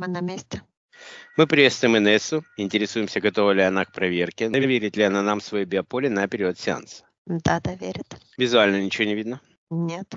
Мы на месте. Мы приветствуем Инессу, интересуемся, готова ли она к проверке, доверит ли она нам свое биополе на период сеанса. Да, доверит. Визуально ничего не видно? Нет.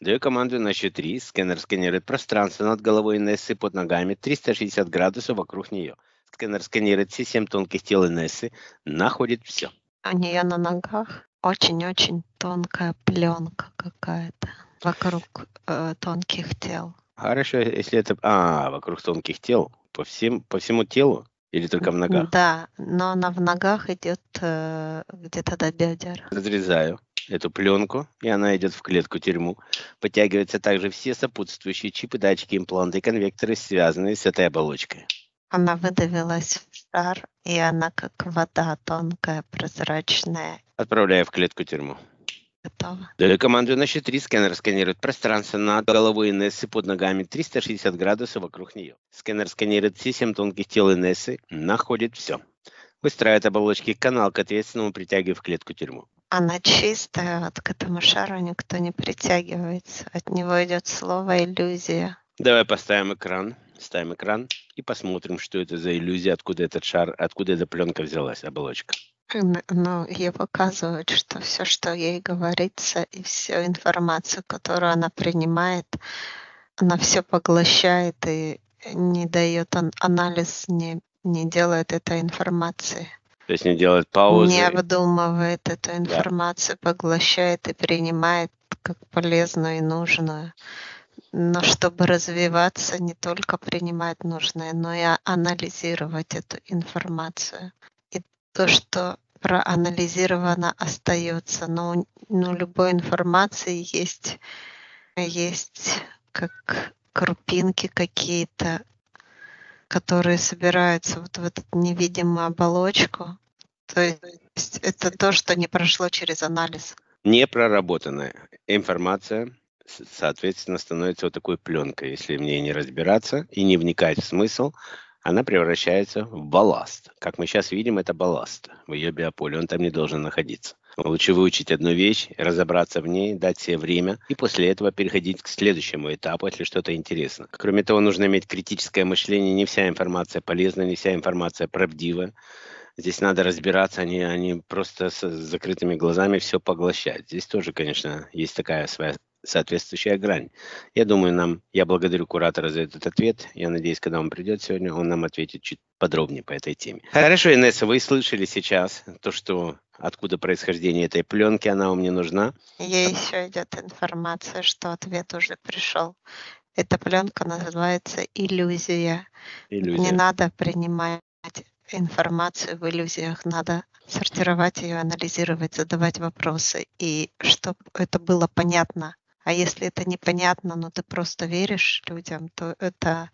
Даю команду на счет 3. Сканер сканирует пространство над головой Инессы под ногами 360 градусов вокруг нее. Сканер сканирует все семь тонких тел Инессы, находит все. У нее на ногах очень-очень тонкая пленка какая-то вокруг э, тонких тел. Хорошо, если это... А, вокруг тонких тел. По, всем, по всему телу? Или только в ногах? Да, но она в ногах идет э, где-то до бедер. Разрезаю эту пленку, и она идет в клетку тюрьму. Подтягиваются также все сопутствующие чипы, датчики, импланты и конвекторы, связанные с этой оболочкой. Она выдавилась в шар, и она как вода тонкая, прозрачная. Отправляю в клетку Готова. Даю команду на счет 3. Сканер сканирует пространство над головой Инессы под ногами 360 градусов вокруг нее. Сканер сканирует все семь тонких тел Инессы, находит все. Выстраивает оболочки канал к ответственному, притягивая в клетку тюрьму. Она чистая, вот к этому шару никто не притягивается. От него идет слово иллюзия. Давай поставим экран. Ставим экран и посмотрим, что это за иллюзия, откуда этот шар, откуда эта пленка взялась, оболочка. Ну, ей показывают, что все, что ей говорится, и всю информацию, которую она принимает, она все поглощает и не дает анализ, не, не делает этой информации. То есть не делает паузы. Не обдумывает эту информацию, да. поглощает и принимает как полезную и нужную. Но чтобы развиваться, не только принимать нужное, но и анализировать эту информацию то, что проанализировано, остается. Но ну, любой информации есть, есть как крупинки какие-то, которые собираются вот в эту невидимую оболочку. То есть это то, что не прошло через анализ. Непроработанная информация, соответственно, становится вот такой пленкой. Если в ней не разбираться и не вникать в смысл, она превращается в балласт. Как мы сейчас видим, это балласт в ее биополе, он там не должен находиться. Лучше выучить одну вещь, разобраться в ней, дать себе время и после этого переходить к следующему этапу, если что-то интересно. Кроме того, нужно иметь критическое мышление. Не вся информация полезна, не вся информация правдива. Здесь надо разбираться, они, они просто с закрытыми глазами все поглощают. Здесь тоже, конечно, есть такая своя соответствующая грань. Я думаю, нам, я благодарю куратора за этот ответ. Я надеюсь, когда он придет сегодня, он нам ответит чуть подробнее по этой теме. Хорошо, Инесса, вы слышали сейчас то, что откуда происхождение этой пленки, она вам не нужна? Ей еще идет информация, что ответ уже пришел. Эта пленка называется иллюзия. иллюзия. Не надо принимать информацию в иллюзиях, надо сортировать ее, анализировать, задавать вопросы, и чтобы это было понятно а если это непонятно, но ты просто веришь людям, то это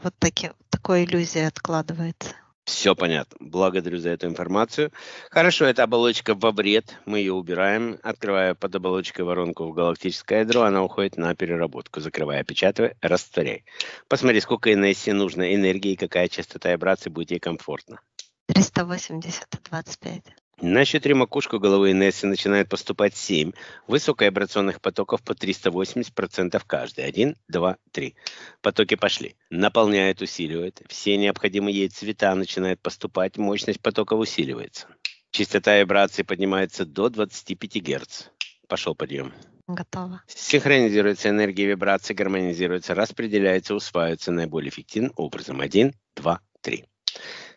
вот таки, такой иллюзия откладывается. Все понятно. Благодарю за эту информацию. Хорошо, это оболочка во вред. Мы ее убираем, открывая под оболочкой воронку в галактическое ядро. Она уходит на переработку. Закрывая, печатая, растворяй. Посмотри, сколько инессе нужно энергии, какая частота вибрации будет ей комфортно. 380 25. На счетре макушку головы Инессы начинает поступать 7 высоковибрационных потоков по 380% каждый. 1, 2, 3. Потоки пошли. Наполняет, усиливает. Все необходимые ей цвета начинают поступать. Мощность потоков усиливается. Частота вибрации поднимается до 25 Гц. Пошел подъем. Готово. Синхронизируется энергия вибрации, гармонизируется, распределяется, усваивается наиболее эффективным образом. Один, два, три.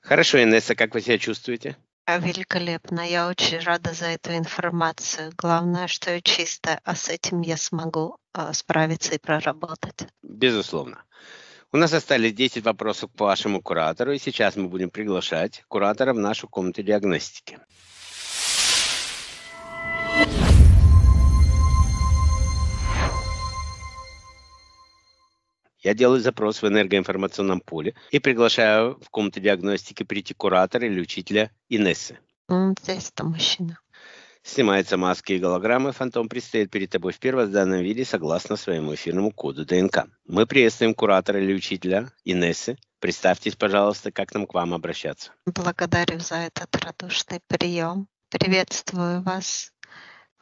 Хорошо, Инесса, как вы себя чувствуете? А, великолепно. Я очень рада за эту информацию. Главное, что я чистая, а с этим я смогу э, справиться и проработать. Безусловно. У нас остались 10 вопросов к вашему куратору, и сейчас мы будем приглашать куратора в нашу комнату диагностики. Я делаю запрос в энергоинформационном поле и приглашаю в комнату диагностики прийти куратора или учителя Инессы. Здесь это мужчина. Снимаются маски и голограммы, фантом предстоит перед тобой в первозданном виде согласно своему эфирному коду ДНК. Мы приветствуем куратора или учителя Инессы. Представьтесь, пожалуйста, как нам к вам обращаться. Благодарю за этот радушный прием. Приветствую вас.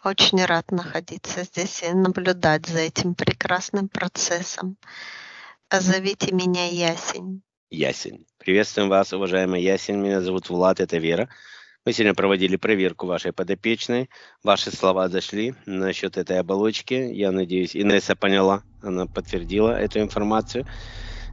Очень рад находиться здесь и наблюдать за этим прекрасным процессом Зовите меня Ясень. Ясень. Приветствуем вас, уважаемый Ясень. Меня зовут Влад, это Вера. Мы сегодня проводили проверку вашей подопечной. Ваши слова зашли насчет этой оболочки. Я надеюсь, Инесса поняла, она подтвердила эту информацию.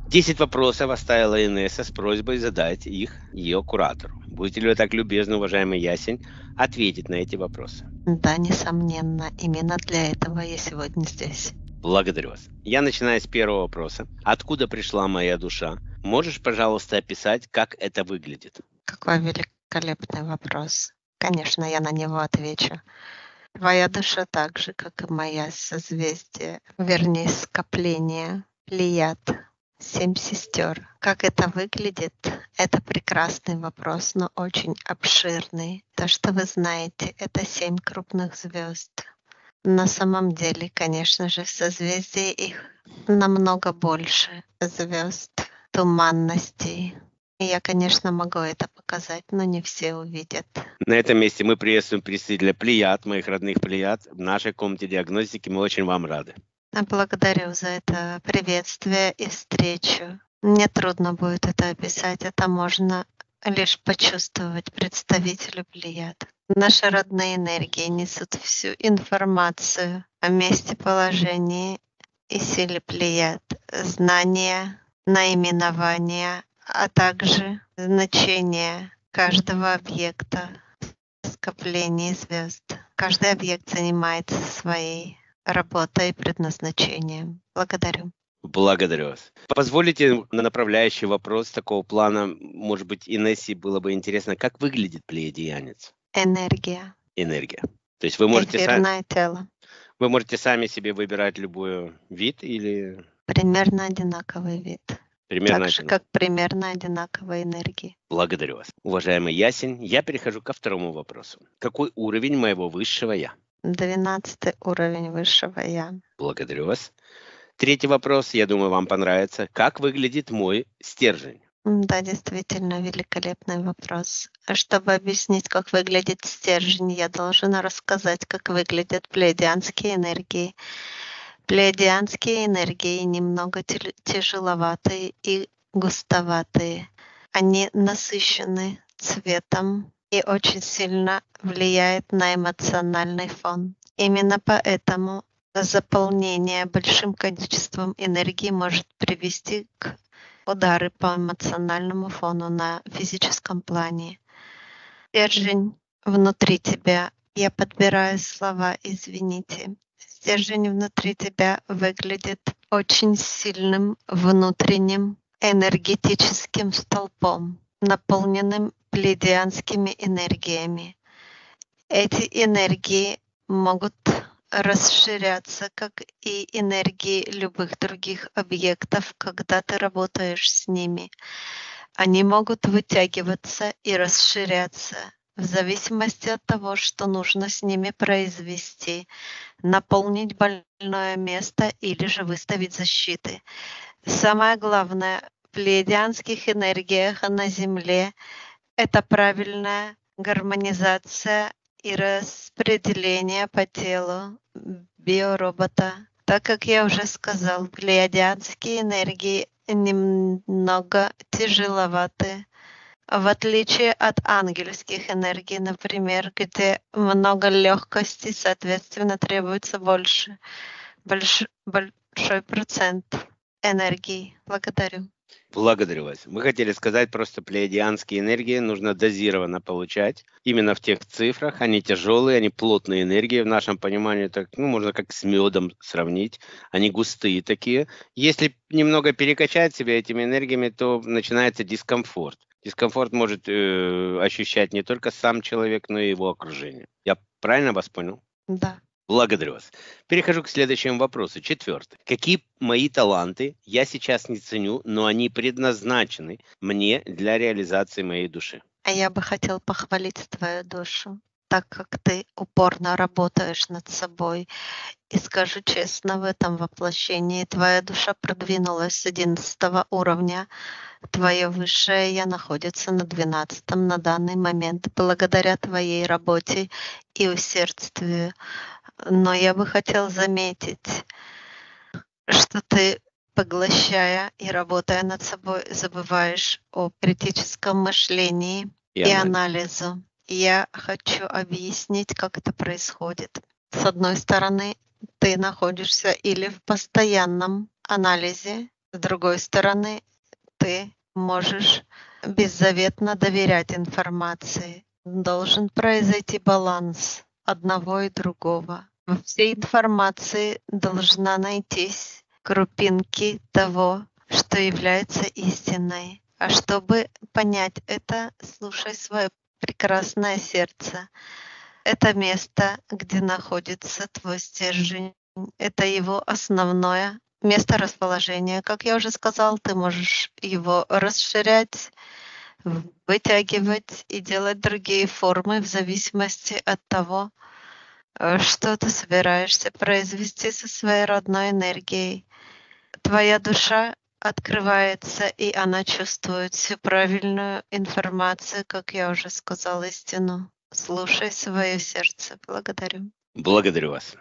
Десять вопросов оставила Инесса с просьбой задать их ее куратору. Будете ли вы так любезны, уважаемый Ясень, ответить на эти вопросы? Да, несомненно. Именно для этого я сегодня здесь. Благодарю вас. Я начинаю с первого вопроса. Откуда пришла моя душа? Можешь, пожалуйста, описать, как это выглядит? Какой великолепный вопрос. Конечно, я на него отвечу. Твоя душа так же, как и моя созвездие, вернее, скопление, плеяд, Семь сестер. Как это выглядит? Это прекрасный вопрос, но очень обширный. То, что вы знаете, это семь крупных звезд. На самом деле, конечно же, в созвездии их намного больше звезд, туманностей. И я, конечно, могу это показать, но не все увидят. На этом месте мы приветствуем представителя Плеяд, моих родных Плеяд. В нашей комнате диагностики мы очень вам рады. Благодарю за это приветствие и встречу. Мне трудно будет это описать, это можно лишь почувствовать представителю Плеяд. Наши родные энергии несут всю информацию о месте положения и силе Плеяд, знания, наименования, а также значение каждого объекта скопления звезд. Каждый объект занимается своей работа и предназначение. Благодарю. Благодарю вас. Позволите на направляющий вопрос такого плана, может быть, Инессе было бы интересно, как выглядит плеядианец? Энергия. Энергия. То есть вы можете сами... тело. Вы можете сами себе выбирать любой вид или... Примерно одинаковый вид. Примерно так же, как примерно одинаковой энергии. Благодарю вас. Уважаемый Ясень, я перехожу ко второму вопросу. Какой уровень моего высшего Я? Двенадцатый уровень высшего Я. Благодарю вас. Третий вопрос, я думаю, вам понравится. Как выглядит мой стержень? Да, действительно, великолепный вопрос. Чтобы объяснить, как выглядит стержень, я должна рассказать, как выглядят плеядианские энергии. Плеядианские энергии немного тяжеловатые и густоватые. Они насыщены цветом, и очень сильно влияет на эмоциональный фон. Именно поэтому заполнение большим количеством энергии может привести к удары по эмоциональному фону на физическом плане. Стержень внутри тебя. Я подбираю слова, извините. Стержень внутри тебя выглядит очень сильным внутренним энергетическим столпом, наполненным пледианскими энергиями. Эти энергии могут расширяться, как и энергии любых других объектов, когда ты работаешь с ними. Они могут вытягиваться и расширяться в зависимости от того, что нужно с ними произвести, наполнить больное место или же выставить защиты. Самое главное в плеядианских энергиях на Земле это правильная гармонизация и распределение по телу биоробота. Так как я уже сказал, глиадианские энергии немного тяжеловаты, в отличие от ангельских энергий, например, где много легкости, соответственно, требуется больше, больш, большой процент энергии. Благодарю. Благодарю вас. Мы хотели сказать, просто плеядианские энергии нужно дозированно получать. Именно в тех цифрах. Они тяжелые, они плотные энергии. В нашем понимании, так, ну, можно как с медом сравнить. Они густые такие. Если немного перекачать себя этими энергиями, то начинается дискомфорт. Дискомфорт может э, ощущать не только сам человек, но и его окружение. Я правильно вас понял? Да. Благодарю вас. Перехожу к следующему вопросу. Четвертый. Какие мои таланты я сейчас не ценю, но они предназначены мне для реализации моей души? А я бы хотел похвалить твою душу, так как ты упорно работаешь над собой. И скажу честно, в этом воплощении твоя душа продвинулась с 11 уровня. Твое высшее я находится на 12 на данный момент благодаря твоей работе и усердствию но я бы хотел заметить, что ты поглощая и работая над собой, забываешь о критическом мышлении и, и анализу. Я хочу объяснить, как это происходит. С одной стороны, ты находишься или в постоянном анализе, с другой стороны, ты можешь беззаветно доверять информации. Должен произойти баланс одного и другого. Во всей информации должна найтись крупинки того, что является истиной. А чтобы понять это, слушай свое прекрасное сердце. Это место, где находится твой стержень. Это его основное место расположения. Как я уже сказал, ты можешь его расширять, вытягивать и делать другие формы в зависимости от того, э, что ты собираешься произвести со своей родной энергией. Твоя душа открывается, и она чувствует всю правильную информацию, как я уже сказала, истину. Слушай свое сердце. Благодарю. Благодарю вас.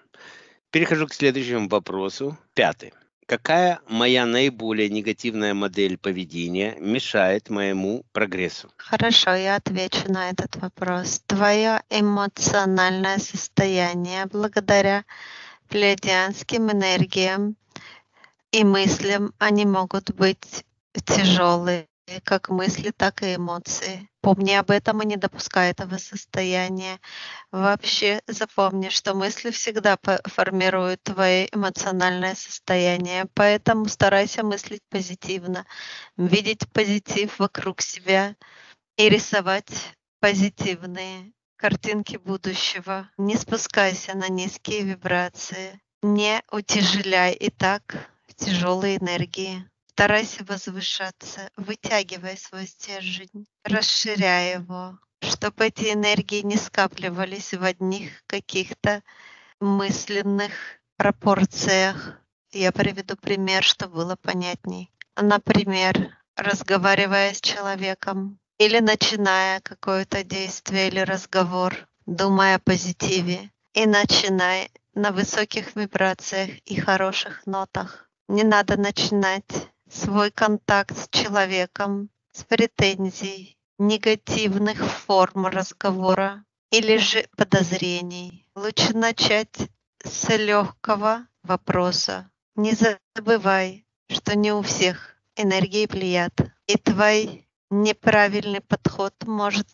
Перехожу к следующему вопросу. Пятый. Какая моя наиболее негативная модель поведения мешает моему прогрессу? Хорошо, я отвечу на этот вопрос. Твое эмоциональное состояние благодаря плеядианским энергиям и мыслям, они могут быть тяжелые, как мысли, так и эмоции. Помни об этом и не допускай этого состояния. Вообще запомни, что мысли всегда формируют твое эмоциональное состояние, поэтому старайся мыслить позитивно, видеть позитив вокруг себя и рисовать позитивные картинки будущего. Не спускайся на низкие вибрации, не утяжеляй и так тяжелой энергии. Старайся возвышаться, вытягивая свой стержень, расширяя его, чтобы эти энергии не скапливались в одних каких-то мысленных пропорциях. Я приведу пример, чтобы было понятней. Например, разговаривая с человеком или начиная какое-то действие или разговор, думая о позитиве, и начинай на высоких вибрациях и хороших нотах. Не надо начинать свой контакт с человеком с претензий, негативных форм разговора или же подозрений. Лучше начать с легкого вопроса. Не забывай, что не у всех энергии плеяд. И твой неправильный подход может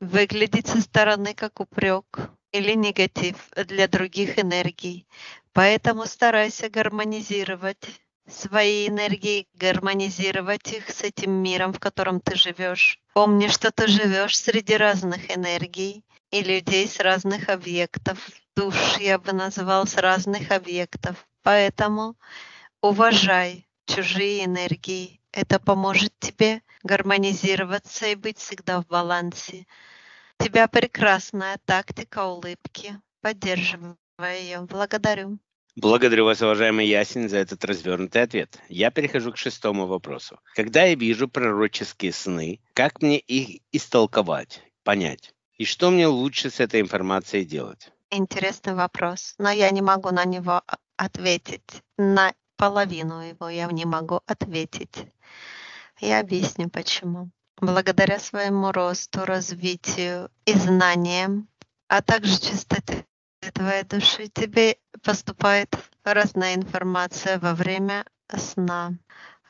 выглядеть со стороны как упрек или негатив для других энергий. Поэтому старайся гармонизировать свои энергии, гармонизировать их с этим миром, в котором ты живешь. Помни, что ты живешь среди разных энергий и людей с разных объектов. Душ я бы называл с разных объектов. Поэтому уважай чужие энергии. Это поможет тебе гармонизироваться и быть всегда в балансе. У тебя прекрасная тактика улыбки. Поддерживай ее. Благодарю. Благодарю вас, уважаемый Ясин, за этот развернутый ответ. Я перехожу к шестому вопросу. Когда я вижу пророческие сны, как мне их истолковать, понять? И что мне лучше с этой информацией делать? Интересный вопрос, но я не могу на него ответить. На половину его я не могу ответить. Я объясню почему. Благодаря своему росту, развитию и знаниям, а также чистоте твоей души тебе поступает разная информация во время сна.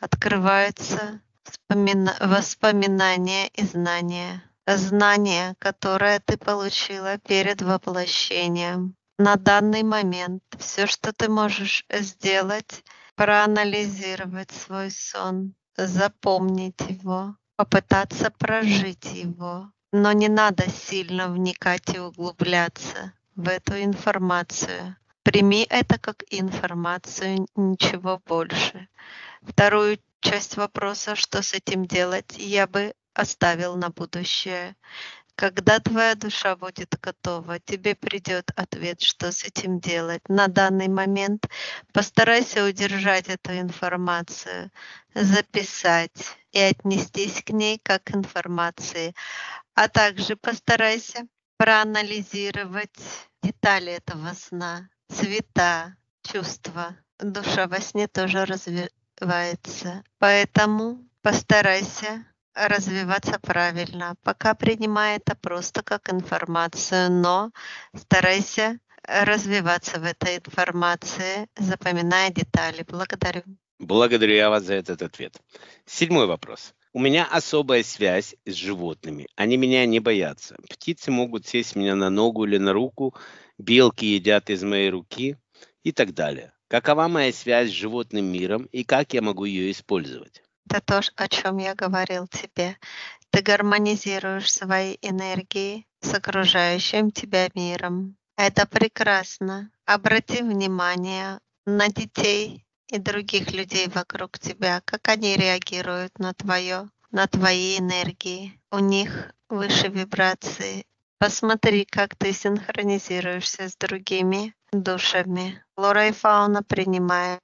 Открываются воспоминания и знания. Знания, которые ты получила перед воплощением. На данный момент все, что ты можешь сделать, проанализировать свой сон, запомнить его, попытаться прожить его. Но не надо сильно вникать и углубляться в эту информацию. Прими это как информацию, ничего больше. Вторую часть вопроса, что с этим делать, я бы оставил на будущее. Когда твоя душа будет готова, тебе придет ответ, что с этим делать. На данный момент постарайся удержать эту информацию, записать и отнестись к ней как к информации. А также постарайся проанализировать детали этого сна, цвета, чувства. Душа во сне тоже разви- развивается. Поэтому постарайся развиваться правильно. Пока принимай это просто как информацию, но старайся развиваться в этой информации, запоминая детали. Благодарю. Благодарю я вас за этот ответ. Седьмой вопрос. У меня особая связь с животными. Они меня не боятся. Птицы могут сесть меня на ногу или на руку, белки едят из моей руки и так далее. Какова моя связь с животным миром и как я могу ее использовать? Это то, о чем я говорил тебе. Ты гармонизируешь свои энергии с окружающим тебя миром. Это прекрасно. Обрати внимание на детей и других людей вокруг тебя, как они реагируют на твое, на твои энергии. У них выше вибрации. Посмотри, как ты синхронизируешься с другими душами. Флора и фауна принимают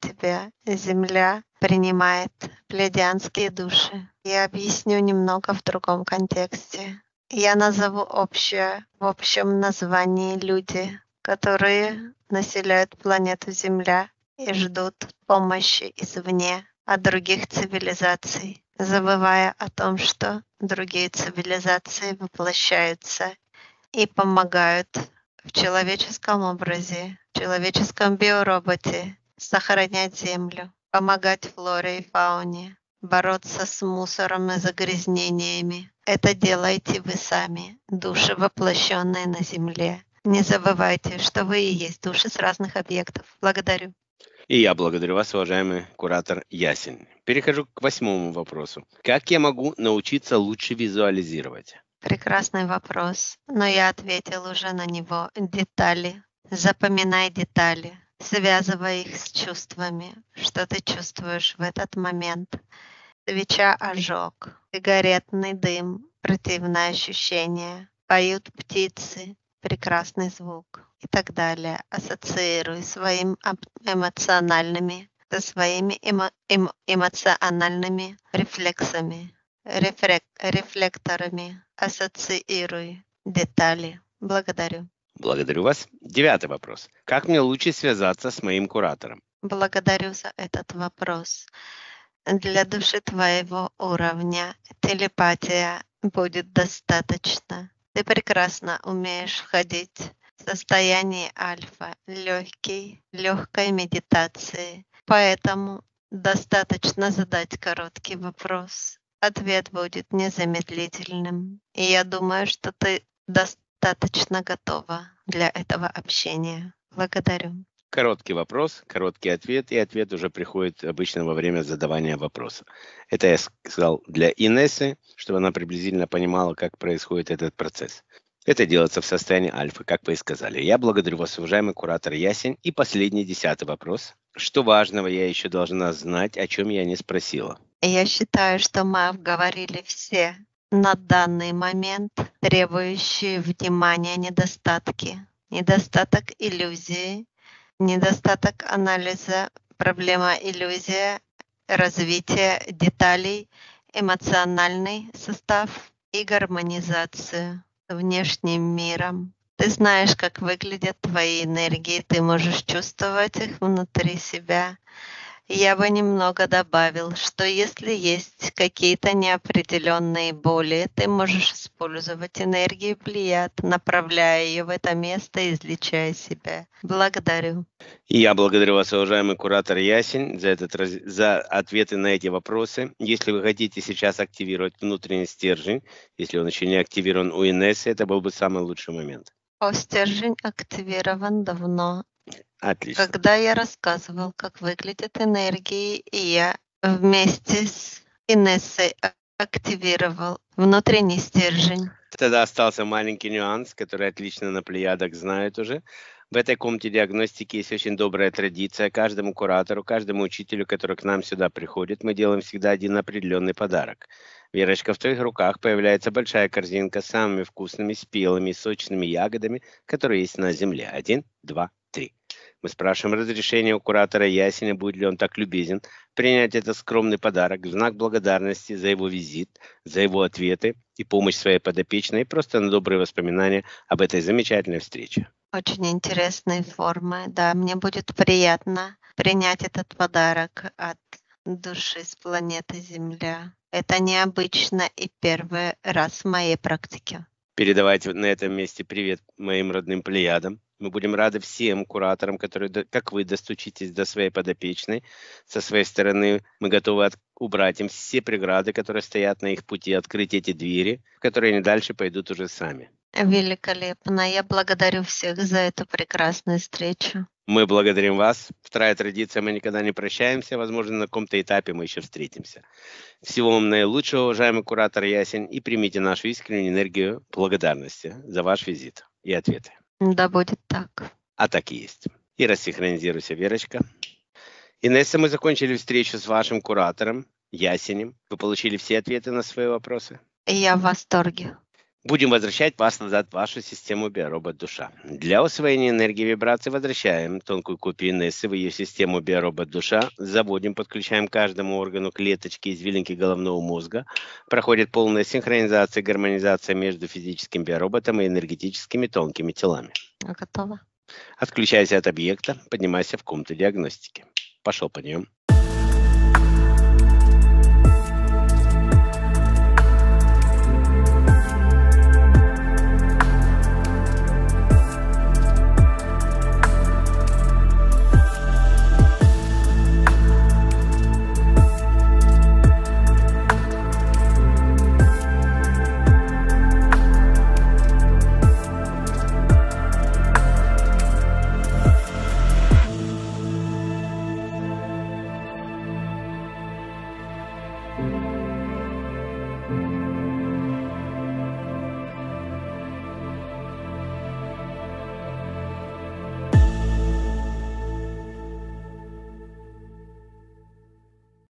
тебя. Земля принимает пледианские души. Я объясню немного в другом контексте. Я назову общее, в общем названии люди, которые населяют планету Земля и ждут помощи извне от других цивилизаций, забывая о том, что другие цивилизации воплощаются и помогают в человеческом образе, в человеческом биороботе сохранять Землю, помогать флоре и фауне, бороться с мусором и загрязнениями. Это делаете вы сами, души, воплощенные на Земле. Не забывайте, что вы и есть души с разных объектов. Благодарю. И я благодарю вас, уважаемый куратор Ясень. Перехожу к восьмому вопросу. Как я могу научиться лучше визуализировать? Прекрасный вопрос, но я ответил уже на него. Детали. Запоминай детали связывая их с чувствами, что ты чувствуешь в этот момент. Свеча ожог, сигаретный дым, противное ощущение, поют птицы, прекрасный звук и так далее. Ассоциируй своим эмоциональными со своими эмо, эмо, эмоциональными рефлексами, рефлек, рефлекторами. Ассоциируй детали. Благодарю. Благодарю вас. Девятый вопрос. Как мне лучше связаться с моим куратором? Благодарю за этот вопрос. Для души твоего уровня телепатия будет достаточно. Ты прекрасно умеешь входить в состояние альфа, легкий, легкой медитации. Поэтому достаточно задать короткий вопрос. Ответ будет незамедлительным. И я думаю, что ты достаточно готова для этого общения. Благодарю. Короткий вопрос, короткий ответ, и ответ уже приходит обычно во время задавания вопроса. Это я сказал для Инессы, чтобы она приблизительно понимала, как происходит этот процесс. Это делается в состоянии альфа, как вы и сказали. Я благодарю вас, уважаемый куратор Ясень. И последний, десятый вопрос. Что важного я еще должна знать, о чем я не спросила? Я считаю, что мы обговорили все на данный момент требующие внимания недостатки. Недостаток иллюзии, недостаток анализа, проблема иллюзия, развитие деталей, эмоциональный состав и гармонизацию с внешним миром. Ты знаешь, как выглядят твои энергии, ты можешь чувствовать их внутри себя. Я бы немного добавил, что если есть какие-то неопределенные боли, ты можешь использовать энергию плеяд, направляя ее в это место, излечая себя. Благодарю. И я благодарю вас, уважаемый куратор Ясень, за, этот, за ответы на эти вопросы. Если вы хотите сейчас активировать внутренний стержень, если он еще не активирован у Инессы, это был бы самый лучший момент. О, стержень активирован давно. Отлично. Когда я рассказывал, как выглядят энергии, я вместе с Инессой активировал внутренний стержень. Тогда остался маленький нюанс, который отлично на плеядах знают уже. В этой комнате диагностики есть очень добрая традиция. Каждому куратору, каждому учителю, который к нам сюда приходит, мы делаем всегда один определенный подарок. Верочка, в твоих руках появляется большая корзинка с самыми вкусными, спелыми, сочными ягодами, которые есть на земле. Один, два. Мы спрашиваем разрешение у куратора Ясеня, будет ли он так любезен принять этот скромный подарок в знак благодарности за его визит, за его ответы и помощь своей подопечной, и просто на добрые воспоминания об этой замечательной встрече. Очень интересные формы. Да, мне будет приятно принять этот подарок от души с планеты Земля. Это необычно и первый раз в моей практике. Передавайте на этом месте привет моим родным плеядам. Мы будем рады всем кураторам, которые, как вы, достучитесь до своей подопечной. Со своей стороны мы готовы от, убрать им все преграды, которые стоят на их пути, открыть эти двери, в которые они дальше пойдут уже сами. Великолепно. Я благодарю всех за эту прекрасную встречу. Мы благодарим вас. Вторая традиция, мы никогда не прощаемся. Возможно, на каком-то этапе мы еще встретимся. Всего вам наилучшего, уважаемый куратор Ясень, и примите нашу искреннюю энергию благодарности за ваш визит и ответы. Да будет так. А так и есть. И рассинхронизируйся, Верочка. Инесса, мы закончили встречу с вашим куратором, Ясенем. Вы получили все ответы на свои вопросы? Я в восторге. Будем возвращать вас назад в вашу систему биоробот душа. Для усвоения энергии вибрации возвращаем тонкую копию Инессы в ее систему биоробот душа, заводим, подключаем каждому органу клеточки извилинки головного мозга, проходит полная синхронизация и гармонизация между физическим биороботом и энергетическими тонкими телами. Готово. Отключайся от объекта, поднимайся в комнату диагностики. Пошел по нем.